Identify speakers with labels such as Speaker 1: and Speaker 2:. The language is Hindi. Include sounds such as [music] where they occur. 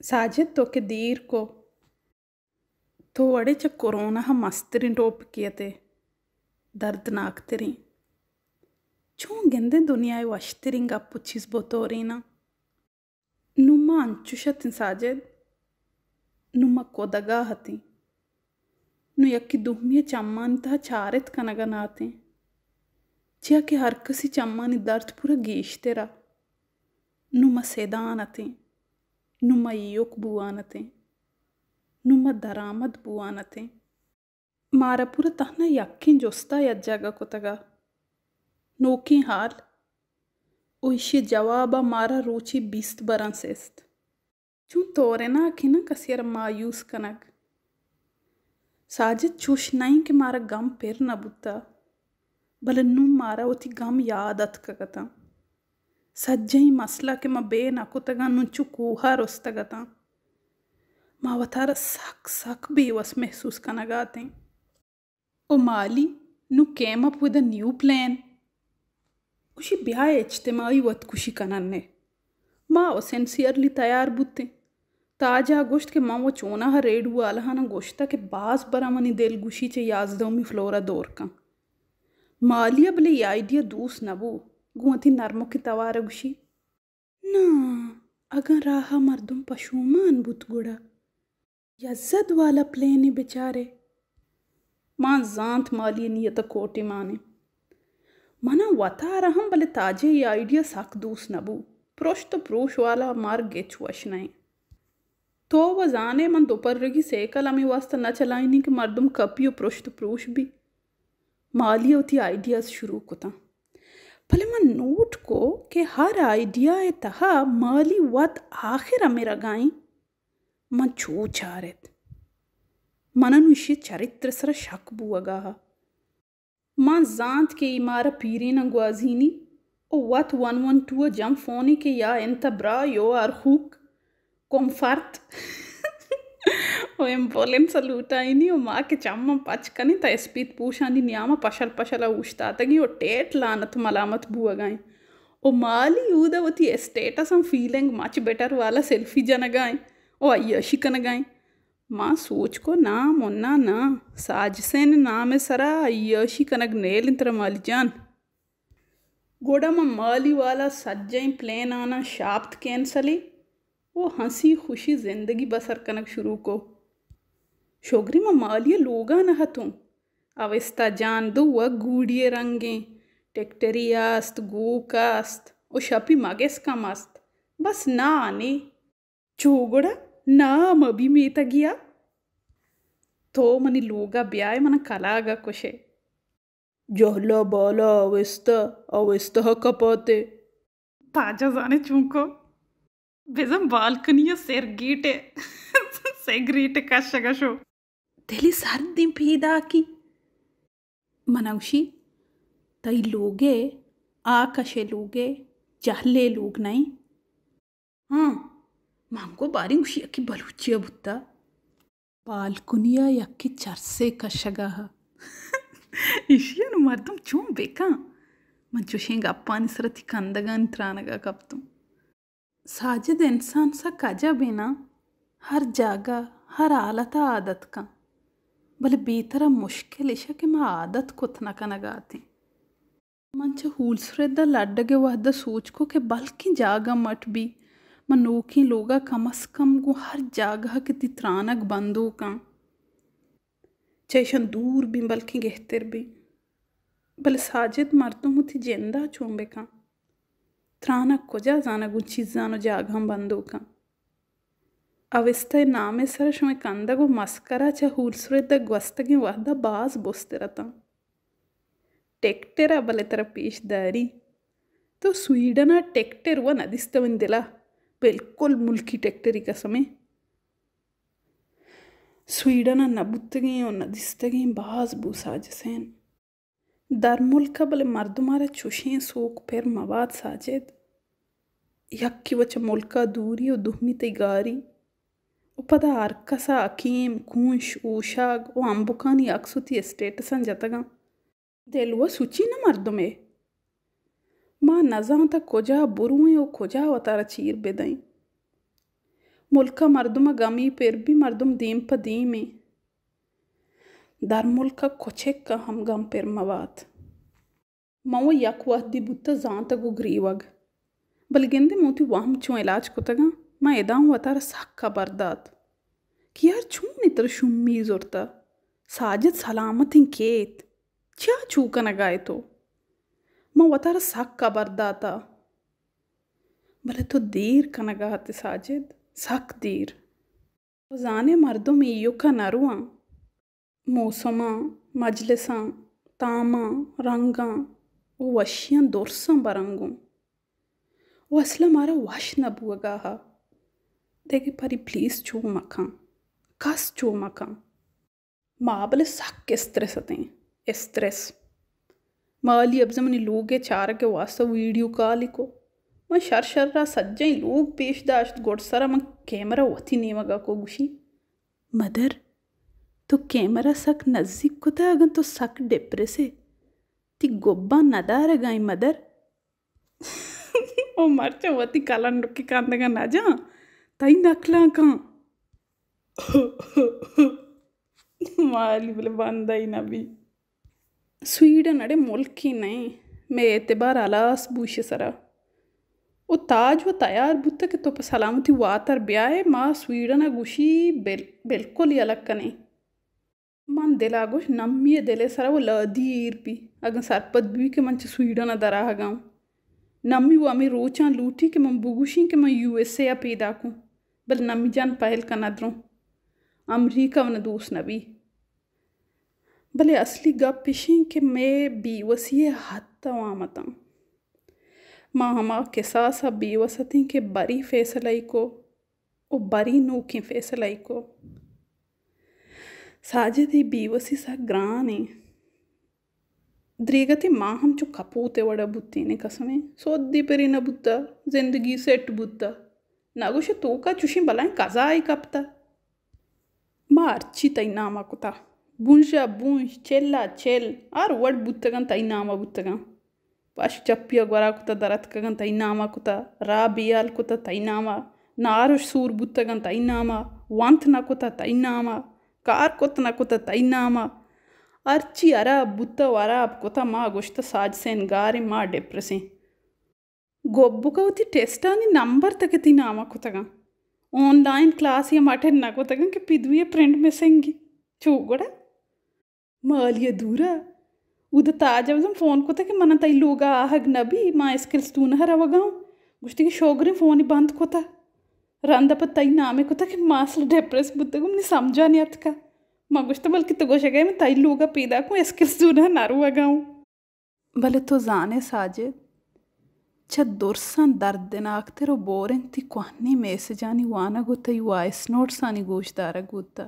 Speaker 1: साजिद സാജിദ് തൊക്കെ ദീർക്കോ थोड़े च कोरोना हम मस्तरी टोप किए थे दर्दनाक तेरी। छू गेंदे दुनिया वश तेरिंग आप पुछिस बोतोरी ना? नुमा अंचुशत साजेद नुमा कोदगा हती। नु यक्की दुहमिय चम्मान तह चारित कनगन नाते जिया के हर किसी चम्मानी दर्द पूरा गीश तेरा। नुमा सेदान आते numa iyok buanaten, numa daramad buanaten. ಮಾರಪುರ ತಹ್ನ ಯಾಕಿನ್ ಜೊಸ್ತ ಯಜ್ಜಾಗ ಕೊತಗ ನೋಕಿ ಹಾಲ್ ಒಯ್ಶಿ ಜವಾಬ ಮಾರ ರೂಚಿ ಬೀಸ್ತ್ ಬರಾನ್ಸೆಸ್ತ್ ಚೂ ತೋರೆನ ಆಕಿನ ಕಸಿಯರ ಮಾಯೂಸ್ ಕನಗ್ ಸಾಜ ಚೂಷ್ ನೈಂಕೆ ಮಾರ ಗಮ್ ಪೇರ್ ನಬುತ್ತ ಬಲ ನು ಮಾರ ಒತಿ ಗಮ್ ಯಾದತ್ ಕಗತ मारा उती गम यादत कगता सज्जई मसला के म बे नकुतगा नुंचु कूहा रोस्तगता मावतार सक सक बेवस महसूस कनगाते ओ माली नु came up with a new plan ಖುಷಿ ಬ್ಯಾ ಎಚ್ತೆಮಾಯಿ ಒತ್ ಖುಷಿ ಕನನ್ನೆ ಮಾವ ಸೆನ್ಸಿಯರ್ಲಿ ತಯಾರ್ ಬುತ್ತೆ ताजा गोश्त के माँ वो चोना हा रेड हुआ अलहाना गोश्ता के बास बरामनी दिल गुशी चे याजदोमी फ्लोरा दौर का मालिया बले ये आइडिया दूस नबू गोंथी नरमुखि तवारगुशी ना अगन राहा मर्दुम पशुमान बुतगुड़ा यज्जत वाला प्लेने बेचारे माँ जांत माली नियत कोटि माने मना वता रहम भले ताजे ये आइडिया साक दूस नबू प्रोश तो प्रोश वाला मार गेच वश नहीं तो वह जाने मन दोपहर की सेकल हमें वास्ता न चलाई नहीं कि मर्दुम कपियो प्रोश तो प्रोश भी मालिया उती आइडियाज़ शुरू कुता भले मन नोट को कि हर आइडिया ए तहा माली वत आखिर मेरा गाई। मन छू चारेत। मनन चरित्र सर शक बुअगा माँ जांत के Imara पीरीना गुआजीनी o wat one one two jam fone que ya enta bra yo ar hook comfort o ma ke chamma pachkani ta speed pushani nyama pashal pashala ushtata gi o tet lanat malamat buwa gai o mali udavati status am feeling much better wala selfie jana gai o ayyashi kana gai माँ सोच को ना मोन्ना ना साजिसेन नामे सरा यशी कनक नेलिंतर मालिजान गोडम माली वाला सज्जई प्लेन आना खुशी ज़िंदगी बसर कनक शुरू को लोगा न हतूं अवस्था जान दो व गूढ़िए रंगे। टेक्टरियास्त, गूकास्त ओ शपी मगेस का मस्त बस ना आने। चोगड़ा नाम अभी मीता गया। तो मनी लोगा ब्याय मन कलागा कुशे। जहला बाला अवस्था अवस्था कपाते। ताज़ा जाने चुंको। बेजम बालकनिया सेर गीटे। की मनौशी, तई लोगे, आकशे लोगे अक्की बलूचिया बालकुनिया यक्की चर्से कशगाह इशियनु मर्दम चूं बेका। मंचुशेंग अप्पानी सरति कंदगानी त्रानगा कप्तुम। साजिद इंसान सा कजा बिना। हर जगह, हर आलता आदत का। भले बेतरा मुश्किल इशा के मैं आदत कुतना का नगाते। मंच हूलसरेदा लड्डगे वहदा सोच को के बल्कि जागा मट भी। मनोखी लोगा कम अस कम गो हर जगह के। तित्रानक बंदूका चेशन दूर भी बल्कि गहतर भी। बल साजिद मर्दों मुथी ज़िंदा चोंबे का। त्रानक को जा जाना गु चीजानो जागम बंदूका अविस्ते नामे सर शमे कंदगो मस्करा च हूल्सुरेद ग्वस्तगे वहदा बाज बोस्तिरता ಟೆಕ್ಟೆರ ಬಲೆತರ ಪೇಶ್ ದಾರಿ तो स्वीडन टेक्टर व नदिस्तवन दिला बिल्कुल मुल्की टेक्टरी का समय स्वीडन नबुतगे और नदिस्तगे बाज बूसा जसेन दर मुल्क बले मर्दुमारा चुशे सोक पेर मवाद साजेद यक्की वच मुल्का दूरी और दुहमी गारी ಉಪದ ಅರ್ಕಸ ಅಕೀಮ್ ಕೂಂಶ್ ಊಶಾಗ್ ಓ ಅಂಬುಕಾನಿ ಅಕ್ಸುತಿ ಸ್ಟೇಟಸನ್ ಜತಗ ದೆಲ್ವ ಸುಚಿನ ಮರ್ದುಮೆ ಮಾ ನಜಾಂತ ಕೊಜಾ ಬುರುವೆ ಓ ಕೊಜಾ ವತಾರ ಚೀರ್ ಬೆದೈ मुल्का मर्दुमा गमी फिर भी मर्दुम दीम प दीमी dar mulka kochekka ham gam permavat mawa yak wahdi butta zanta gu griwag balgende muti wahm chun ilaj kutaga ma edan watar sakka bardat कि यार छू नितर शुम्मी जोरता। साजिद सलामतिन केत। क्या छूका नगाए तो म वतार सक्का बरदाता। भले तो दीर का नगाते साजिद सक दीर। जाने मर्दों में यो का नरुआ। मौसमा, मजलिसा, तामा, रंगा, वो वशियाँ दोरसा बरंगू। वो असला मारा वश न बुगा हा देखे परी प्लीज़ छू मखा kas čūmakam. Mābele sak estres aten. Estres. माली, अब जमनी लोग चार के वास्ता वीडियो कालिको मैं शर शर रा सज्जई लोग पेश दाश्त गोड सरा मैं कैमरा वती नेमगा को गुशी मदर तो कैमरा सक नज़दीक को था अगन तो सक डेप्रेसे ती गोब्बा नदार गाई, मदर [laughs] ओ मरचे वती कलन रुकी कांदगा ना जा तई नकला कहाँ माली बोले बंदा ना भी। स्वीडन अड़े मुल्क नहीं। मैं एतबार अलास बूशे सरा। वो ताज वो तयार बुत्ता के तो सलामती वातर ब्याह माँ स्वीडन गुशी बिल, बिल्कुल ही अलग कने। मन दिलागोश नम्मी दिले सरा, वो लदीर भी अगर सरपत भी के मंच स्वीडन दरा गाँव नम्मी वो अमी रोचा पहल का नदरों अमरीका वन दूस नबी। भले असली गप पिशें कि मैं बीवसी हत्ता वामता माँ हमा के सासा बीवसती के बरी फैसलाई को ओ बरी नूखी फैसलाई को साजिद बीवसी सा ग्राने। द्रीगति माँ हम चु कपूते वड़ा बुत्ती ने कसमे। सोद्दी पेरी न बुत्ता, ज़िंदगी सेट बुत्ता। नगुश तू का चुशी बलाएँ कजा आई कपता buttagan tainama buttagan pash chappiya gwara kuta darat kagan tainama kuta rabiyal kuta tainama narush sur buttagan tainama want na kuta tainama kar kot na kuta tainama archi ara butta wara kuta ma goshta saaj sen gari ma depresen ಗೊಬ್ಬುಕೌತಿ ಟೆಸ್ಟಾನಿ ನಂಬರ್ ತೆಗೆತೀನಿ ಆಮ ಕೂತಾಗ ಆನ್ಲೈನ್ ಕ್ಲಾಸ್ ಏ ಅಟೆಂಡ್ ನಾಕೋತಾಗಂಗೆ ಪಿದ್ವಿಯ ಫ್ರೆಂಡ್ ಮೆಸಂಗಿ ಚೂಗೋಡ ಮಾಲಿಯ ದೂರ ಉದ ತಾಜಾವಜಂ ಫೋನ್ ಕೂತಾಗೆ ಮನ ತೈಲೂಗ ಆಹಾಗ ನಬಿ ಮಾ ಸ್ಕಿಲ್ಸ್ ತೂನ ಹರವಾಗಾವ್ ಗುಷ್ಟಿಗೆ ಶೋಗ್ರಿ ಫೋನಿ ಬಂದ್ ಕೂತ ರಂದಪ ತೈ ನಾಮೆ ಕೂತಾಗೆ ಮಾಸ್ಲ ಡೆಪ್ರೆಸ್ ಬುದ್ಧಗು ನೀ ಸಮಜಾನಿ ಅತ್ಕ मा कुछ तो बल्कि तुगोशगे मैं तई लूगा पीदा को स्किल्स दूना नारू अगाऊँ भले तो जाने साजे cha dorsan dardanaagtiro boorenti kwahni meesejaani waana gota yuwaa isnoorsaani gooshdaara guutta